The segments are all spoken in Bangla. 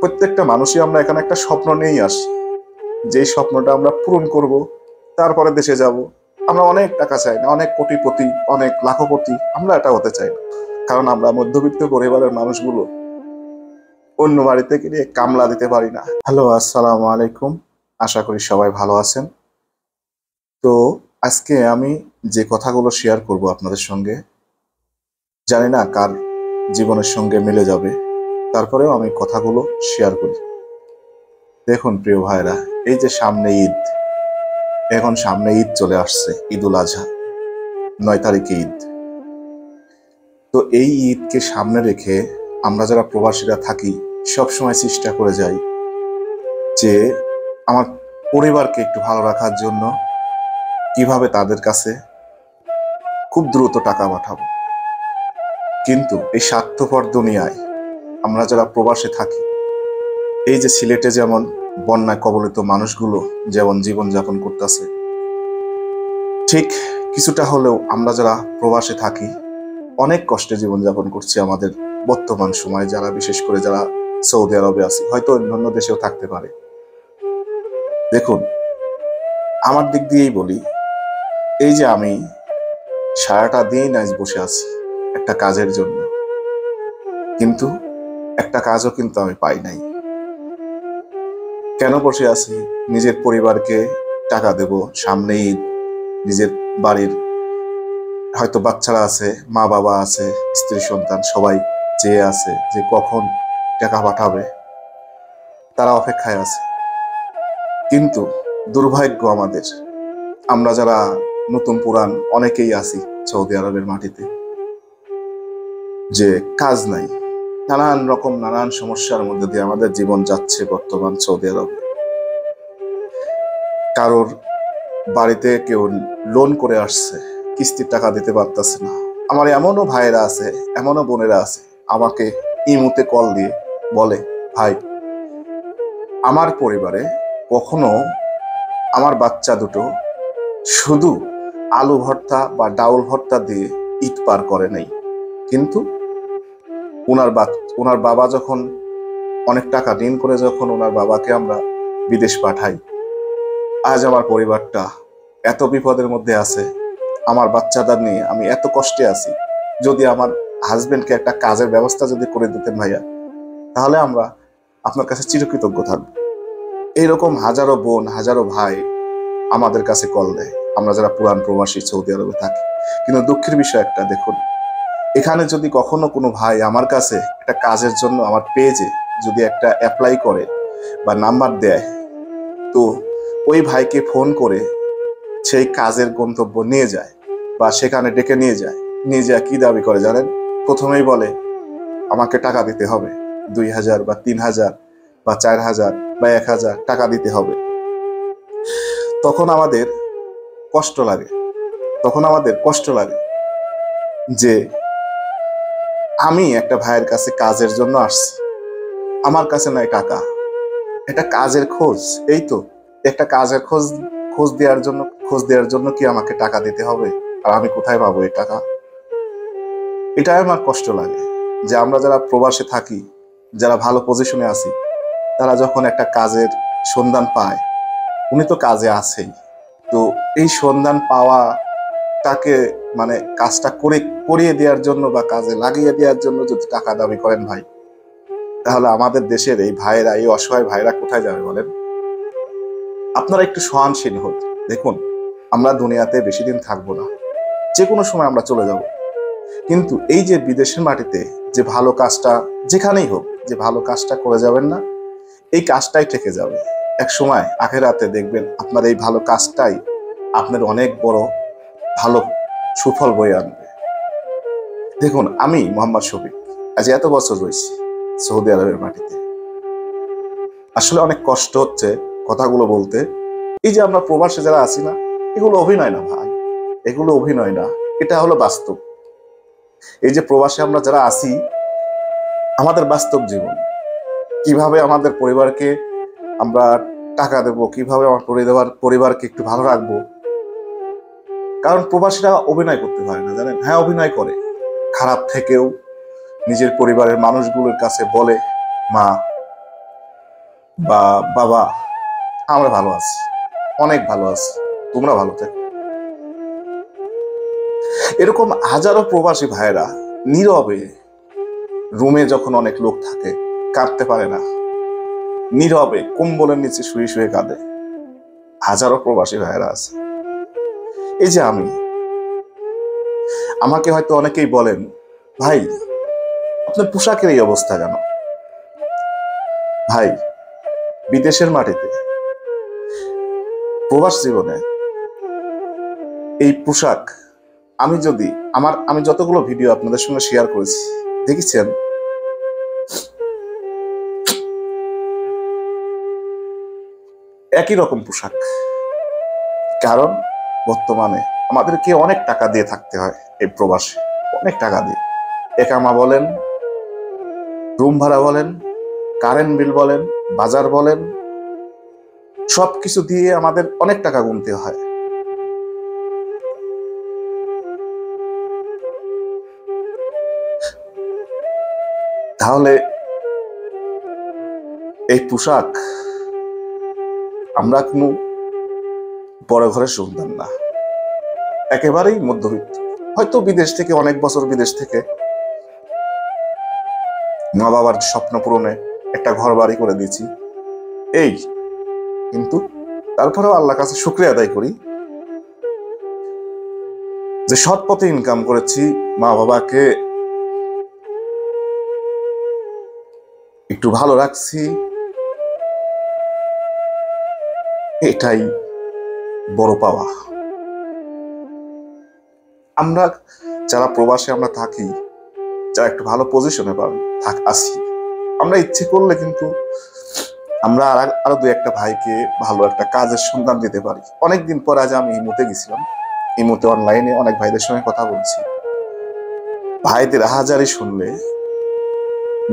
প্রত্যেকটা মানুষই আমরা এখানে একটা স্বপ্ন নিয়েই আসি। যেই স্বপ্নটা আমরা পূরণ করব, তারপরে দেশে যাব। আমরা অনেক টাকা চাই না, অনেক কোটিপতি, অনেক লাখপতি, আমরা এটা হতে চাই না। কারণ আমরা মধ্যবিত্ত পরিবারের মানুষগুলো। অন্য বাড়িতে গিয়ে কামলা দিতে পারি না। হ্যালো, আসসালামু আলাইকুম। আশা করি সবাই ভালো আছেন। তো আজকে আমি যে কথাগুলো শেয়ার করব আপনাদের সঙ্গে, জানি না কার জীবনের সঙ্গে মিলে যাবে। তারপরেও আমি কথাগুলো শেয়ার করি। দেখুন প্রিয় ভাইরা এই যে সামনে ঈদ, এখন সামনে ঈদ চলে আসছে, ঈদুল আজহা, নয় তারিখে ঈদ। তো এই ঈদকে সামনে রেখে আমরা যারা প্রবাসীরা থাকি সব সময় চেষ্টা করে যাই যে আমার পরিবারকে একটু ভালো রাখার জন্য কীভাবে তাদের কাছে খুব দ্রুত টাকা পাঠাবো। কিন্তু এই স্বার্থপর দুনিয়ায় আমরা যারা প্রবাসে থাকি, এই যে সিলেটে যেমন বন্যায় কবলিত মানুষগুলো যেমন জীবনযাপন করতেছে, ঠিক কিছুটা হলেও আমরা যারা প্রবাসে থাকি, অনেক কষ্টে জীবনযাপন করছি আমাদের বর্তমান সময়ে, যারা বিশেষ করে যারা সৌদি আরবে আছে, হয়তো অন্যান্য দেশেও থাকতে পারে। দেখুন, আমার দিক দিয়েই বলি, এই যে আমি সারাটা দিন আজ বসে আছি একটা কাজের জন্য, কিন্তু একটা কাজও কিন্তু আমি পাই নাই। কেন বসে আছি? নিজের পরিবারকে টাকা দেব সামনে ঈদ নিজের বাড়ির হয়তো বাচ্চারা আছে মা বাবা আছে, স্ত্রী, সন্তান, সবাই চেয়ে আছে, যে কখন টাকা পাঠাবে, তারা অপেক্ষায় আছে। কিন্তু দুর্ভাগ্য আমাদের, আমরা যারা নতুন পুরাণ অনেকেই আছি সৌদি আরবের মাটিতে, যে কাজ নাই। নানান রকম নানান সমস্যার মধ্যে দিয়ে আমাদের জীবন যাচ্ছে বর্তমান সৌদি আরবে। কারোর বাড়িতে কেউ লোন করে আসছে, কিস্তির টাকা দিতে পারতেছে না। আমার এমনও ভাইয়েরা আছে, এমনও বোনেরা আছে, আমাকে ইমুতে কল দিয়ে বলে, ভাই, আমার পরিবারে কখনো আমার বাচ্চা দুটো শুধু আলু ভর্তা বা ডাউল ভর্তা দিয়ে ঈদ পার করে নাই। কিন্তু ওনার বা ওনার বাবা যখন অনেক টাকা ঋণ করে যখন ওনার বাবাকে আমরা বিদেশ পাঠাই, আজ আমার পরিবারটা এত বিপদের মধ্যে আছে, আমার বাচ্চাদের নিয়ে আমি এত কষ্টে আছি। যদি আমার হাজবেন্ডকে একটা কাজের ব্যবস্থা যদি করে দিতেন ভাইয়া, তাহলে আমরা আপনার কাছে চিরকৃতজ্ঞ থাকব। এইরকম হাজারো বোন, হাজারো ভাই আমাদের কাছে কল দেয়। আমরা যারা পুরান প্রবাসী সৌদি আরবে থাকি। কিন্তু দুঃখের বিষয় একটা, দেখুন এখানে যদি কখনো কোনো ভাই আমার কাছে একটা কাজের জন্য আমার পেজে যদি একটা অ্যাপ্লাই করে বা নাম্বার দেয়, তো ওই ভাইকে ফোন করে সেই কাজের গন্তব্য নিয়ে যায় বা সেখানে ডেকে নিয়ে যায়। নিয়ে যায় কী দাবি করে জানেন? প্রথমেই বলে, আমাকে টাকা দিতে হবে। দুই হাজার বা তিন হাজার বা চার হাজার বা এক হাজার টাকা দিতে হবে। তখন আমাদের কষ্ট লাগে। তখন আমাদের কষ্ট লাগে যে আমি একটা ভাইয়ের কাছে কাজের জন্য আসছি। আমার কাছে নয় টাকা। এটা কাজের খোঁজ। এই তো, একটা কাজের খোঁজ খোঁজ দেওয়ার জন্য, খোঁজ দেওয়ার জন্য কি আমাকে টাকা দিতে হবে? আর আমি কোথায় পাবো এই টাকা? এটাই আমার কষ্ট লাগে যে আমরা যারা প্রবাসে থাকি, যারা ভালো পজিশনে আছি, তারা যখন একটা কাজের সন্ধান পায়, উনি তো কাজে আছেই। তো এই সন্ধান পাওয়া তাকে মানে কাজটা করে, করিয়ে দেওয়ার জন্য বা কাজে লাগিয়ে দেওয়ার জন্য যদি টাকা দাবি করেন ভাই, তাহলে আমাদের দেশের এই ভাইয়েরা এই অসহায় ভাইরা কোথায় যাবে বলেন? আপনারা একটু সহনশীল হন। দেখুন, আমরা দুনিয়াতে বেশি দিন থাকব না। যে কোনো সময় আমরা চলে যাব। কিন্তু এই যে বিদেশের মাটিতে যে ভালো কাজটা, যেখানেই হোক, যে ভালো কাজটা করে যাবেন না, এই কাজটাই থেকে যাবে। এক সময় আখের আখেরাতে দেখবেন আপনার এই ভালো কাজটাই আপনার অনেক বড় ভালো সুফল বয়ে আনবে। দেখুন, আমি মোহাম্মদ শফিক, আজ এত বছর রয়েছি সৌদি আরবের মাটিতে। আসলে অনেক কষ্ট হচ্ছে কথাগুলো বলতে। এই যে আমরা প্রবাসে যারা আছি না, এগুলো অভিনয় না ভাই, এগুলো অভিনয় না, এটা হলো বাস্তব। এই যে প্রবাসে আমরা যারা আছি, আমাদের বাস্তব জীবন, কীভাবে আমাদের পরিবারকে আমরা টাকা দেব, কীভাবে আমার পরিবার পরিবারকে একটু ভালো রাখব কারণ প্রবাসীরা অভিনয় করতে পারে না, জানেন? হ্যাঁ অভিনয় করে। খারাপ থেকেও নিজের পরিবারের মানুষগুলোর কাছে বলে, মা বা বাবা, আমরা ভালো আছি। অনেক ভালো আছি। তোমরা ভালো থেকো। এরকম হাজারো প্রবাসী ভাইরা নীরবে রুমে যখন অনেক লোক থাকে, কাঁদতে পারে না। নীরবে কম্বলের নিচে শুয়ে শুয়ে কাঁদে। হাজারো প্রবাসী ভাইরা আছে। এই যে আমি। আমাকে হয়তো অনেকেই বলেন, ভাই, আপনার পোশাকের এই অবস্থা কেন? ভাই, বিদেশের মাটিতে, প্রবাস জীবনে এই পোশাক, আমি যদি, আমার, আমি যতগুলো ভিডিও আপনাদের সঙ্গে শেয়ার করেছি, দেখেছেন? একই রকম পোশাক। কারণ বর্তমানে আমাদেরকে অনেক টাকা দিয়ে থাকতে হয় এই প্রবাসে, অনেক টাকা দিয়ে। একামা বলেন, রুম ভাড়া বলেন, কারেন্ট বিল বলেন, বাজার বলেন সব কিছু দিয়ে আমাদের অনেক টাকা গুনতে হয়। তাহলে এই পোশাক আমরা কোনো বড় ঘরের সন্তান না। একেবারেই মধ্যবিত্ত। হয়তো বিদেশ থেকে, অনেক বছর বিদেশ থেকে মা বাবার স্বপ্ন পূরণে একটা ঘর বাড়ি করে দিয়েছি। এই, কিন্তু তারপরেও আল্লাহ কাছে শুক্রিয়া আদায় করি যে সৎ পথে ইনকাম করেছি মা বাবাকে একটু ভালো রাখছি। এটাই বড় পাওয়া। আমরা যারা প্রবাসে আমরা থাকি, যারা একটু ভালো পজিশনে থাক আসি আমরা ইচ্ছে করলে কিন্তু আমরা আর আরও দু একটা ভাইকে ভালো একটা কাজের সন্ধান দিতে পারি। অনেকদিন পর আজ আমি ইমুতে গেছিলাম। ইমুতে অনলাইনে অনেক ভাইদের সঙ্গে কথা বলছি। ভাইদের হাজারি শুনলে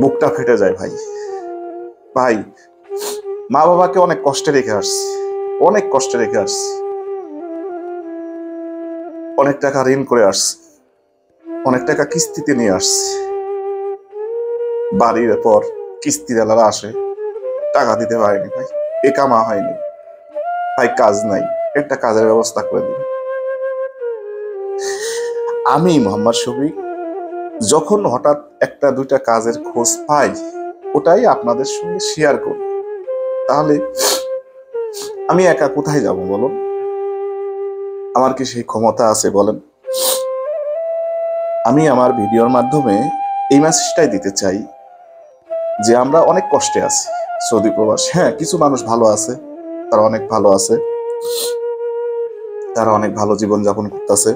বুকটা ফেটে যায় ভাই। ভাই মা বাবাকে অনেক কষ্টে রেখে আসছি। অনেক কষ্টে রেখে আসছি। অনেক টাকা ঋণ করে আসছি। অনেক টাকা কিস্তিতে নিয়ে আসছি। বাড়ির পর কিস্তিওয়ালারা আসে, টাকা দিতে পারেনি ভাই, এ কামা হয়নি। ভাই, কাজ নাই, একটা কাজের ব্যবস্থা করে দিন। আমি মোহাম্মদ শফিক, যখন হঠাৎ একটা দুইটা কাজের খোঁজ পাই, ওটাই আপনাদের সঙ্গে শেয়ার করি। তাহলে আমি একা কোথায় যাব বলুন? আমার কি সেই ক্ষমতা আছে বলেন? আমি আমার ভিডিওর মাধ্যমে এই মেসেজটাই দিতে চাই যে আমরা অনেক কষ্টে আছি। সৌদি প্রবাস হ্যাঁ কিছু মানুষ ভালো আছে, তারা অনেক ভালো আছে। তারা অনেক ভালো জীবন যাপন করতেছে।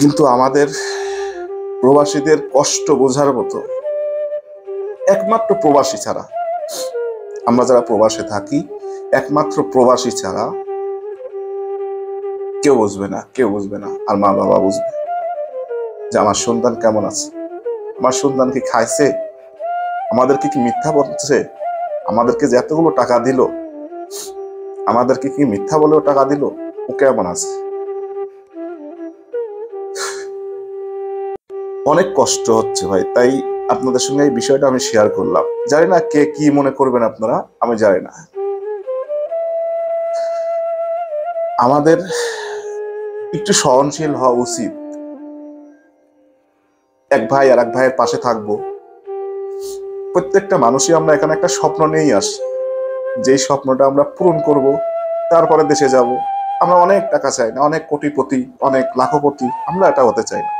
কিন্তু আমাদের প্রবাসীদের কষ্ট বোঝার মতো একমাত্র প্রবাসী ছাড়া আমরা যারা প্রবাসে থাকি একমাত্র প্রবাসী ছাড়া কেউ বুঝবে না, কেউ বুঝবে না, আর মা বাবা বুঝবে। যে আমার সন্তান কেমন আছে? আমার সন্তান কি খাইছে? আমাদেরকে কি মিথ্যা বলছে? আমাদেরকে যে এতগুলো টাকা দিল, আমাদেরকে কি মিথ্যা বলেও টাকা দিল? ও কেমন আছে? অনেক কষ্ট হচ্ছে ভাই, তাই আপনাদের সঙ্গে এই বিষয়টা আমি শেয়ার করলাম। জানি না কে কি মনে করবেন আপনারা, আমি জানি না। আমাদের একটু সহনশীল হওয়া উচিত। এক ভাই আর এক ভাইয়ের পাশে থাকব। প্রত্যেকটা মানুষই আমরা এখানে একটা স্বপ্ন নিয়েই আসি। যেই স্বপ্নটা আমরা পূরণ করব, তারপরে দেশে যাব। আমরা অনেক টাকা চাই না, অনেক কোটিপতি, অনেক লাখপতি, আমরা এটা হতে চাই না।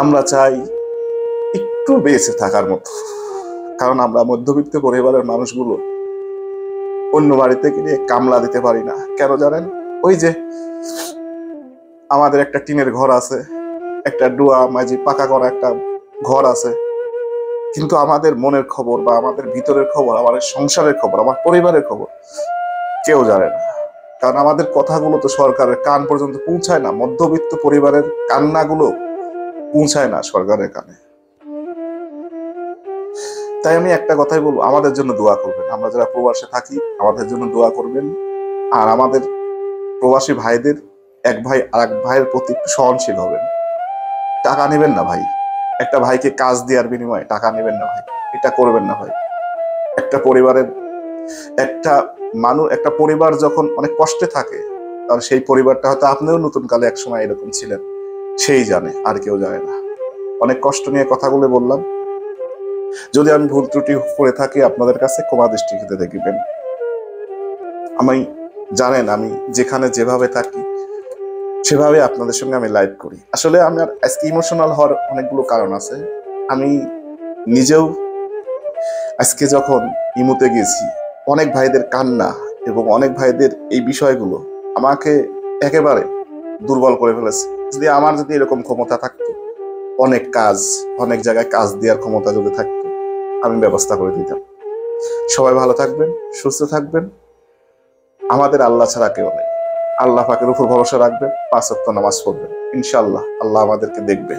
আমরা চাই একটু বেঁচে থাকার মতো। কারণ আমরা মধ্যবিত্ত পরিবারের মানুষগুলো অন্য বাড়িতে গিয়ে কামলা দিতে পারি না। কেন জানেন? ওই যে আমাদের একটা টিনের ঘর আছে। একটা ডুয়া মাঝি পাকা করা একটা ঘর আছে। কিন্তু আমাদের মনের খবর বা আমাদের ভিতরের খবর আমাদের সংসারের খবর, আমার পরিবারের খবর কেউ জানে না। কারণ আমাদের কথাগুলো তো সরকারের কান পর্যন্ত পৌঁছায় না। মধ্যবিত্ত পরিবারের কান্নাগুলো পৌঁছায় না সরকারের কানে। তাই আমি একটা কথাই বলব, আমাদের জন্য দোয়া করবেন। আমরা যারা প্রবাসে থাকি, আমাদের জন্য দোয়া করবেন। আর আমাদের প্রবাসী ভাইদের, এক ভাই আর এক ভাইয়ের প্রতি সহনশীল হবেন। টাকা নেবেন না ভাই। একটা ভাইকে কাজ দেওয়ার বিনিময়ে টাকা নেবেন না ভাই। এটা করবেন না ভাই। একটা পরিবারের, একটা মানুষ, একটা পরিবার যখন অনেক কষ্টে থাকে, তাহলে সেই পরিবারটা হয়তো আপনিও নতুন কালে এক সময় এরকম ছিলেন। সেই জানে, আর কেউ জানে না। অনেক কষ্ট নিয়ে কথাগুলো বললাম। যদি আমি ভুল ত্রুটি করে থাকি, আপনাদের কাছে ক্ষমা দৃষ্টি দৃষ্টিতে দেখবেন। আমি জানেন, আমি যেখানে যেভাবে থাকি, সেভাবে আপনাদের সঙ্গে আমি লাইভ করি। আসলে আমার আজকে ইমোশনাল হওয়ার অনেকগুলো কারণ আছে। আমি নিজেও আজকে যখন ইমুতে গেছি, অনেক ভাইদের কান্না এবং অনেক ভাইদের এই বিষয়গুলো আমাকে একেবারে দুর্বল করে ফেলেছে। যদি আমার যদি এরকম ক্ষমতা থাকতো, অনেক কাজ, অনেক জায়গায় কাজ দেওয়ার ক্ষমতা যদি থাকতো আমি ব্যবস্থা করে দিতাম। সবাই ভালো থাকবেন, সুস্থ থাকবেন। আমাদের আল্লাহ ছাড়া কেউ নেই। আল্লাহ পাকের উপর ভরসা রাখবেন, পাঁচ নামাজ পড়বেন। ইনশাল্লাহ আল্লাহ আমাদেরকে দেখবে।